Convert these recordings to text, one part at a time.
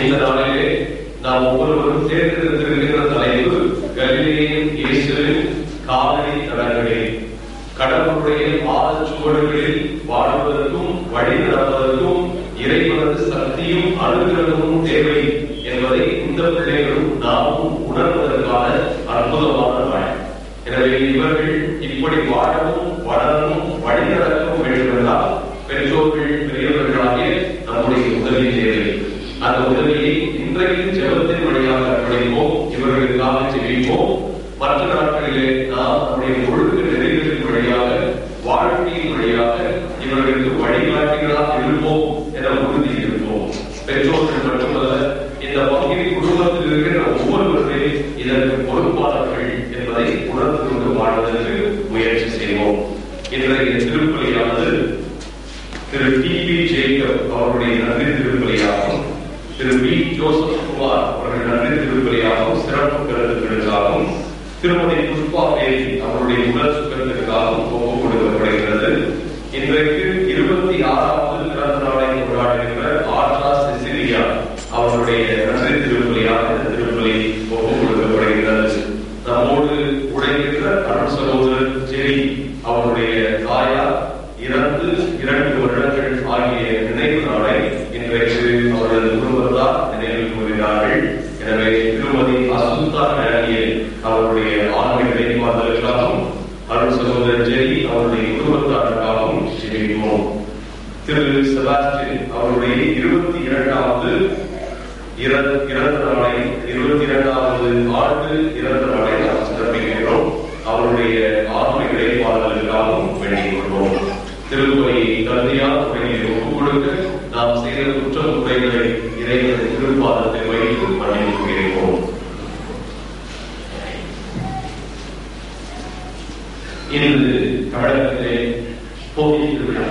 இந்த நாளிலே நாம் ஒவ்வொருவரும் சேர்ந்திருந்திருக்கிற தலைப்பு கல்வியின் அனைவருக்கும் வழங்கிக் கொண்டிருக்கிறோம் இன்று தமிழகத்திலே கோவில் திருவிழா.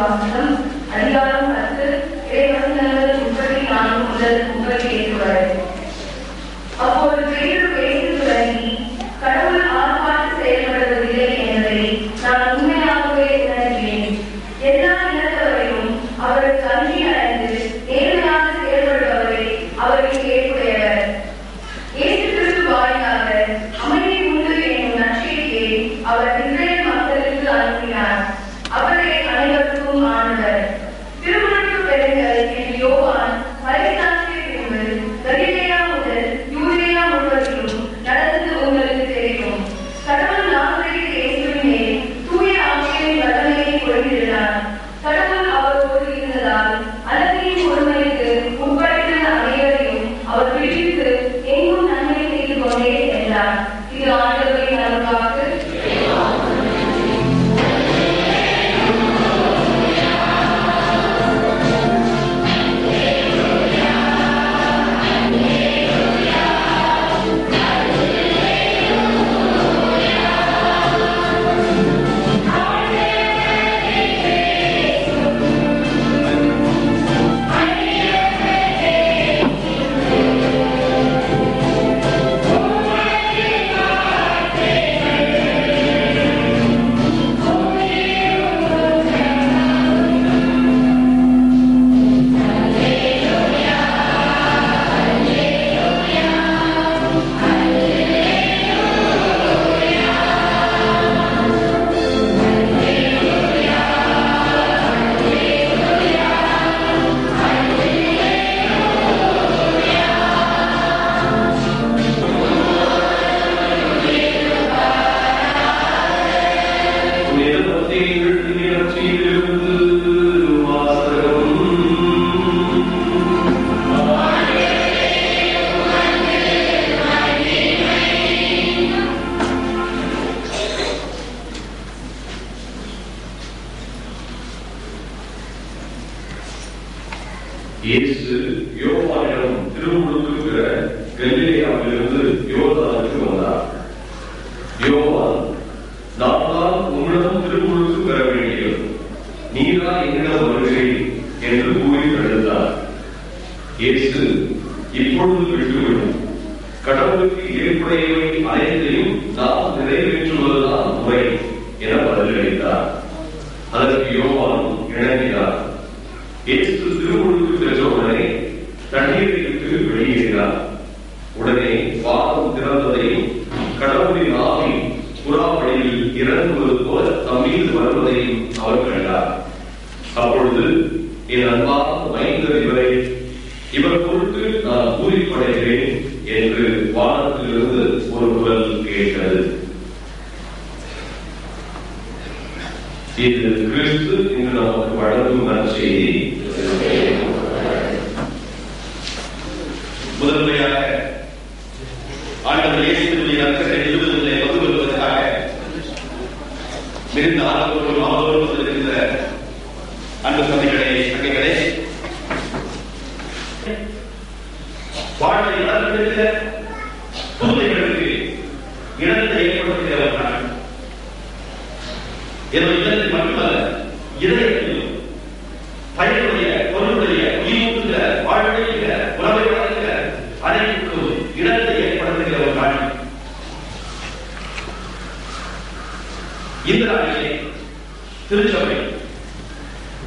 பணியிலிருந்து அதிகாரம் பத்து இறைவசனங்கள் முப்பத்தி நான்கு முதல்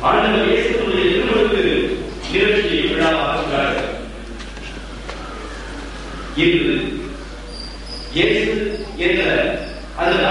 ஆண்டவர் இயேசுடைய திருமணத்து நிகழ்ச்சி விழாவாக இன்று இயேசு என்ற அந்த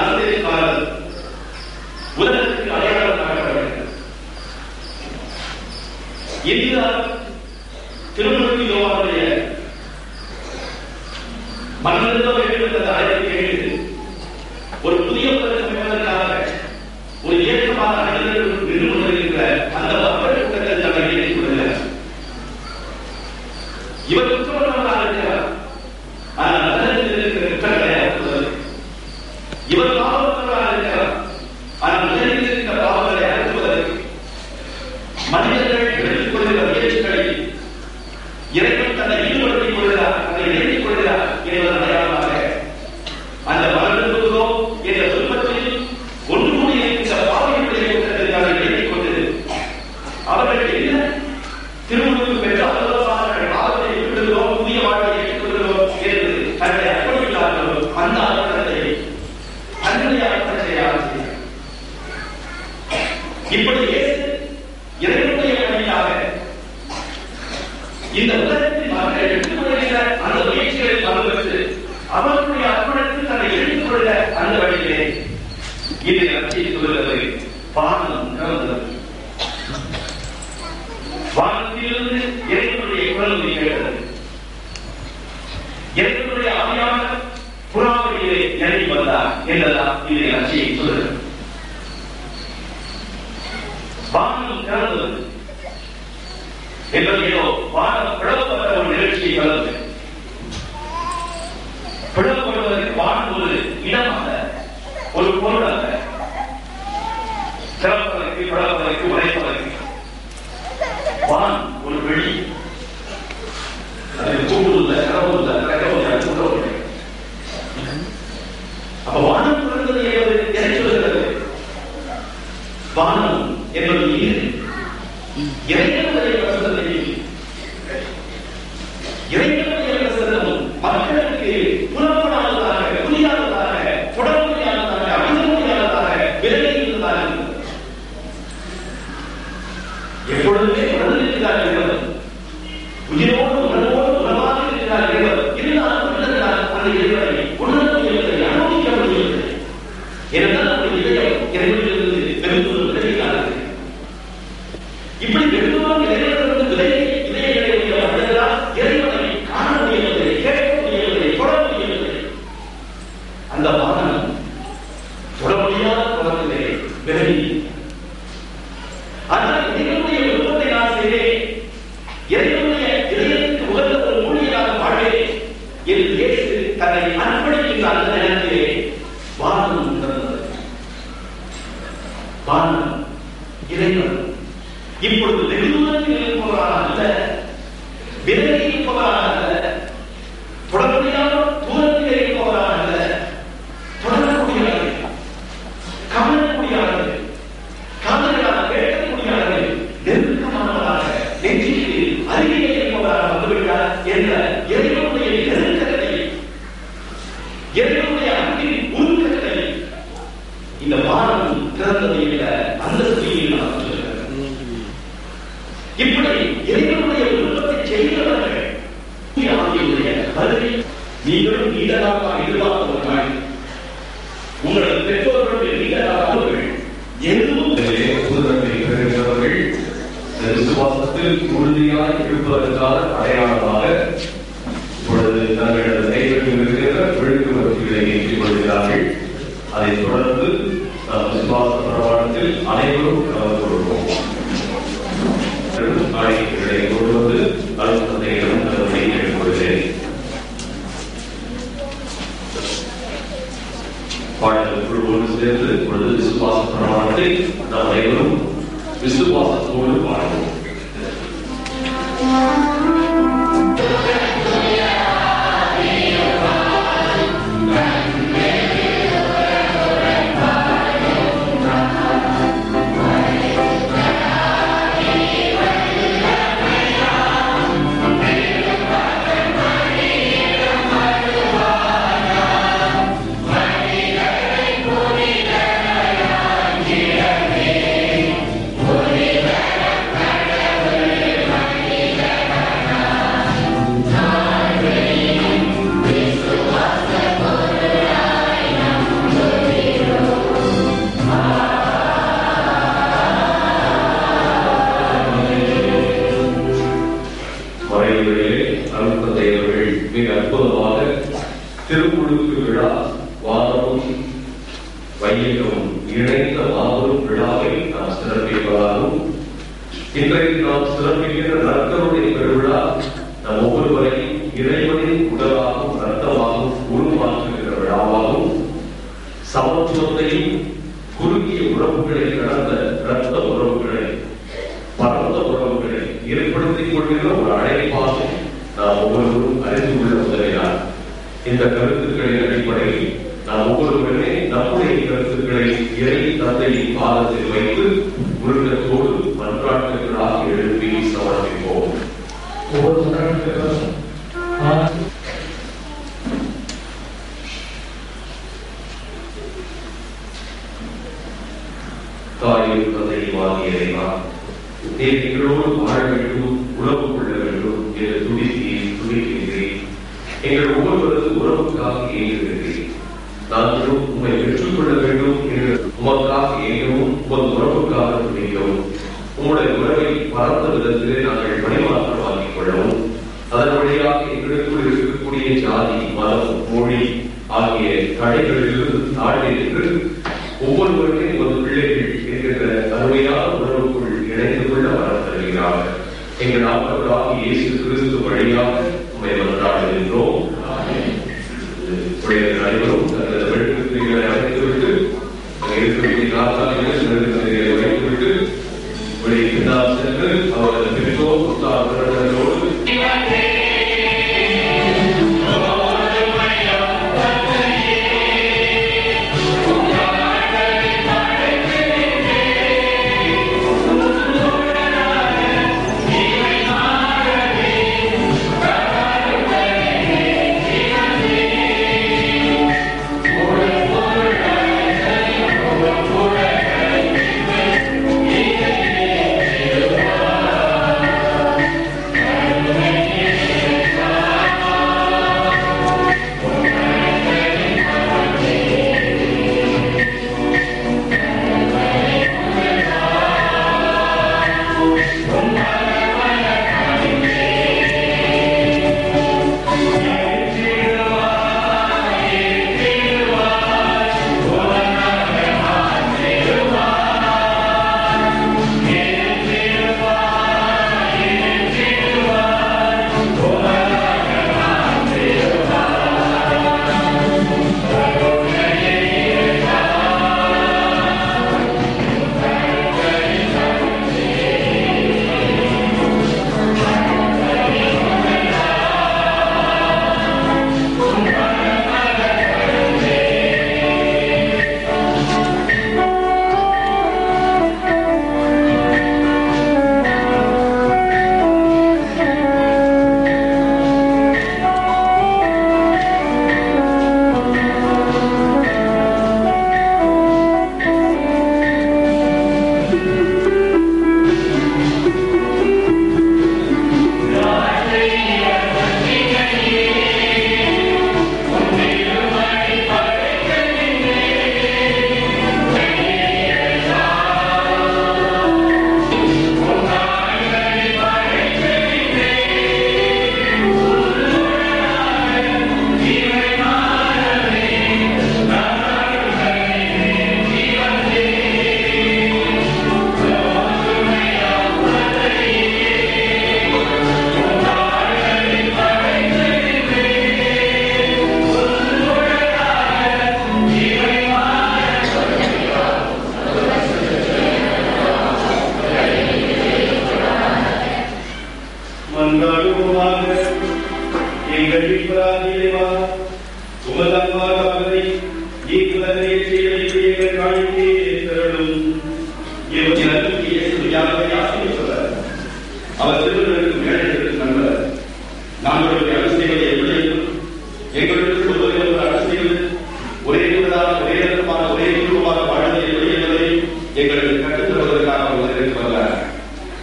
Amen. பக்தில் உறுதியாய் இருப்பதற்கான அடையாளமாக இப்பொழுது தங்களது கைகளில் இருக்கிற விழுப்புணர்ச்சிகளை ஏற்றிக் கொள்கிறார்கள். அதைத் தொடர்ந்து விசுவாச பிரமாணத்தில் அனைவரும் கலந்து Όλα τα πράγματα εδώ.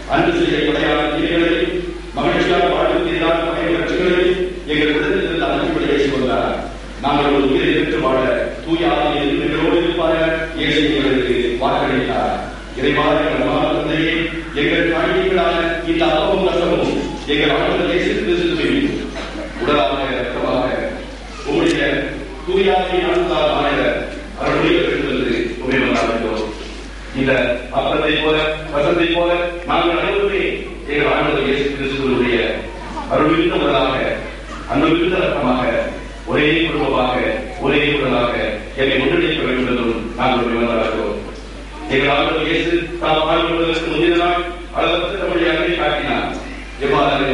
அன்பு செய்ய கொடையான தீமைகளை மகிழ்ச்சியாக வாழ்வுக்கு எதிரான பகை கட்சிகளை எங்கள் உடலில் அமைப்புகளை பேசி வந்தார் நாங்கள் ஒரு உயிரை பெற்று வாழ தூய ஆவியில் எங்களோடு இருப்பார இயேசு எங்களுக்கு வாக்களித்தார் இறைவாறு அன்பான தந்தையே எங்கள் காணிக்கைகளான இந்த அப்பமும் ரசமும் எங்கள் ஆண்டவர் இயேசு கிறிஸ்துவின் உடலாக ரத்தமாக உங்களுடைய தூயாவை ஆழ்ந்தால் ஆய அவருடைய எழுந்தது உண்மை வந்தார்கள் இந்த அப்பத்தை போல வசத்தை போல நாங்கள் அருள்மிகுந்த உடலாக அன்புமிகுந்த ரத்தமாக ஒரே குடும்பமாக ஒரே உடலாக என்னை முன்னெடுக்க வேண்டும் என்றும் நாங்கள் உண்மை எங்கள் ஆண்டவர் இயேசு தாம் வாழ்வதற்கு முந்தின நாள் அளவற்ற நம்முடைய அன்பை காட்டினார். எவ்வாறு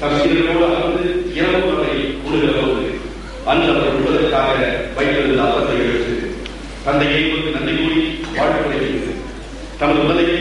தம் அமர்ந்து இரவு வரை உண்ணுகிற போது அன்று அவர் உண்பதற்காக வைத்திருந்த அப்பத்தை எடுத்து தந்தையை நன்றி கூறி வாழ்க்கை தமது உடலையை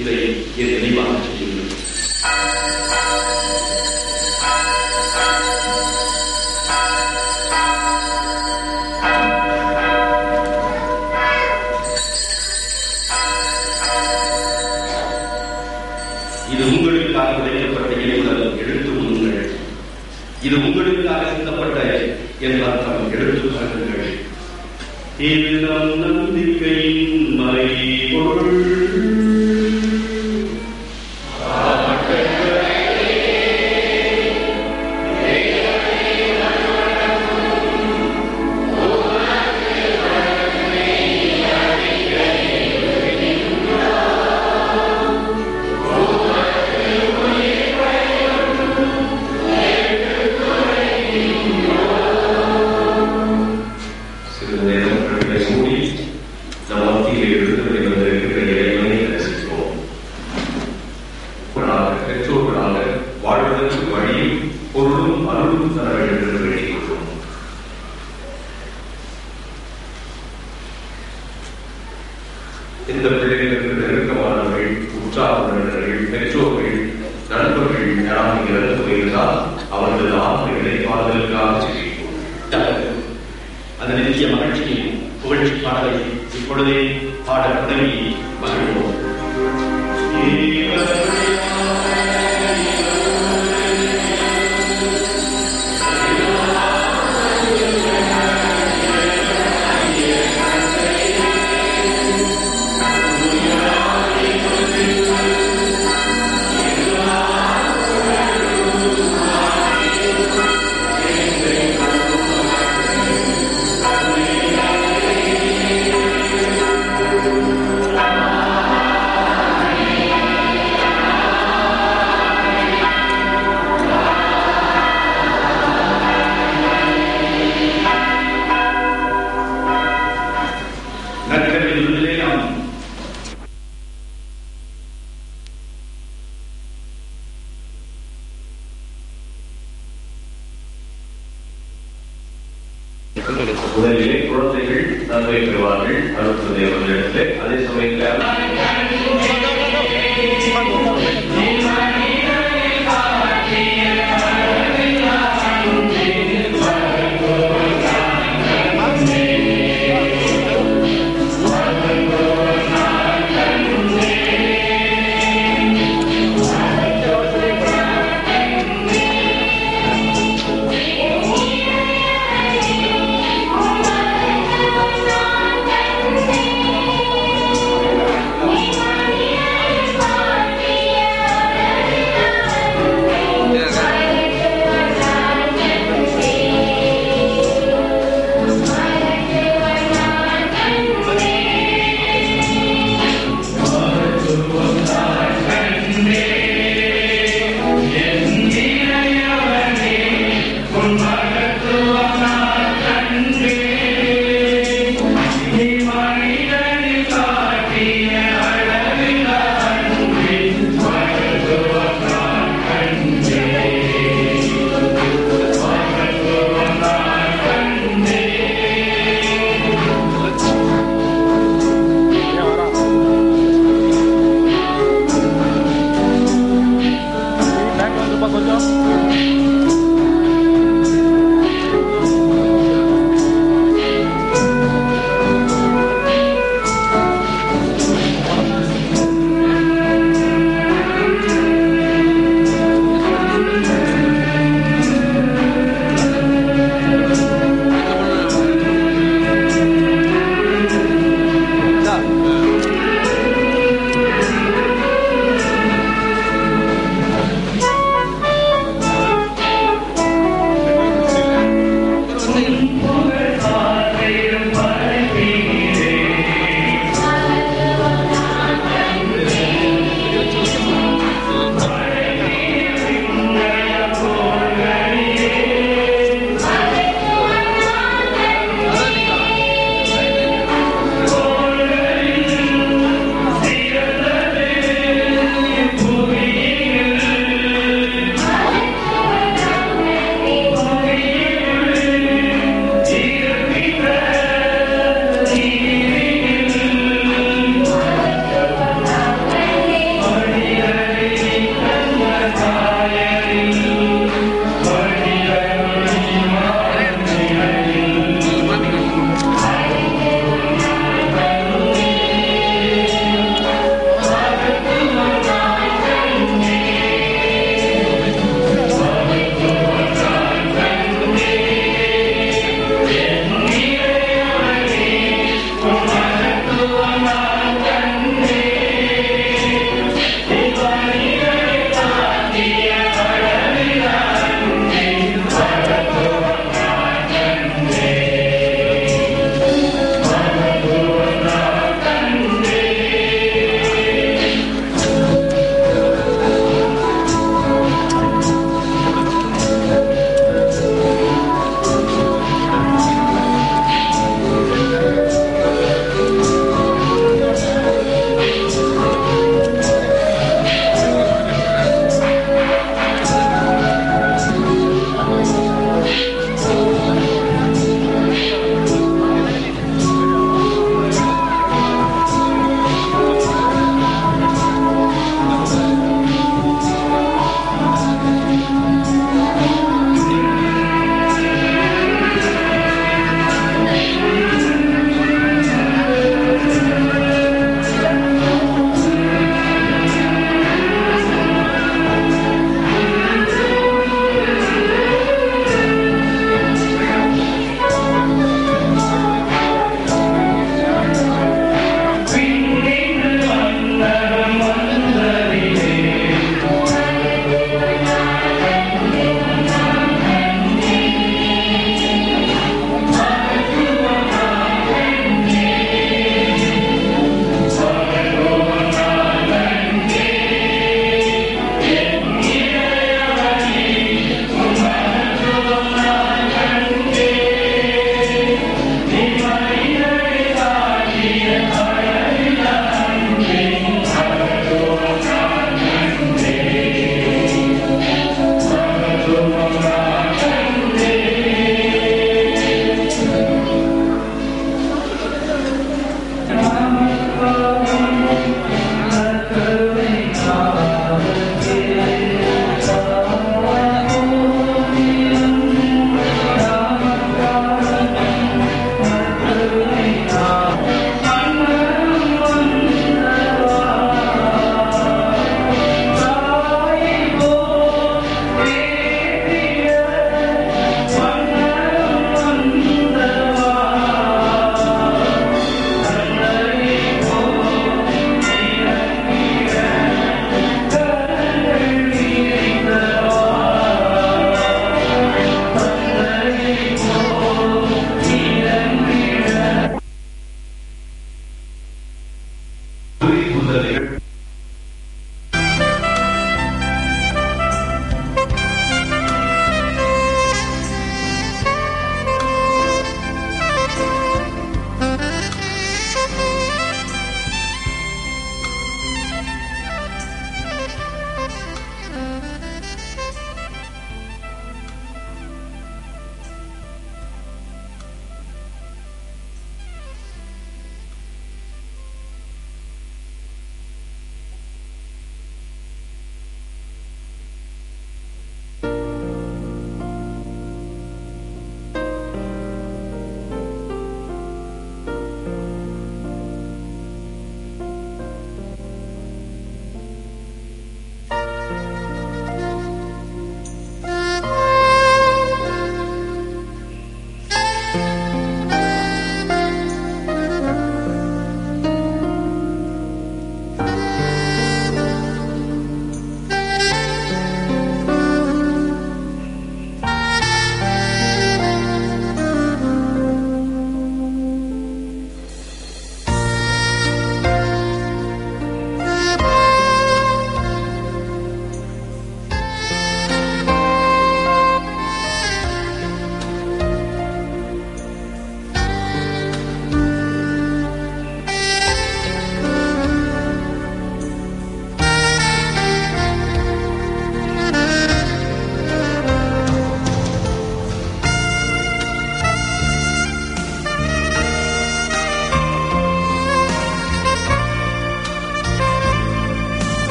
இதை என் நினைவாக செய்யுங்கள்.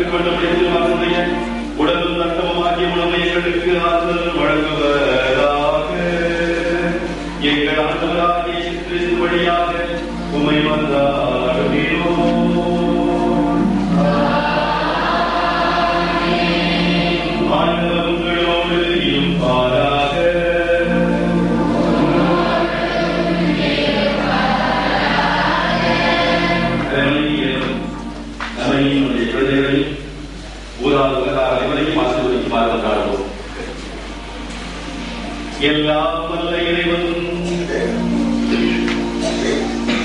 நாங்கள் பெற்றுக்கொண்ட திருமகனுடைய உடலும் ரத்தமும் ஆகிய உணவை எங்களுக்கு ஆற்றல்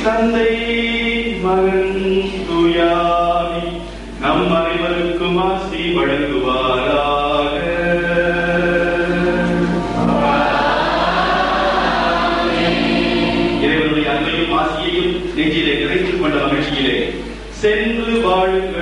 தந்தை மகன் துயாமி நம் அனைவருக்கும் ஆசி வழங்குவாராக. இறைவனுடைய அன்பையும் ஆசியையும் நெஞ்சிலே நிறைத்துக் கொண்ட மகிழ்ச்சியிலே சென்று வாழுங்கள்.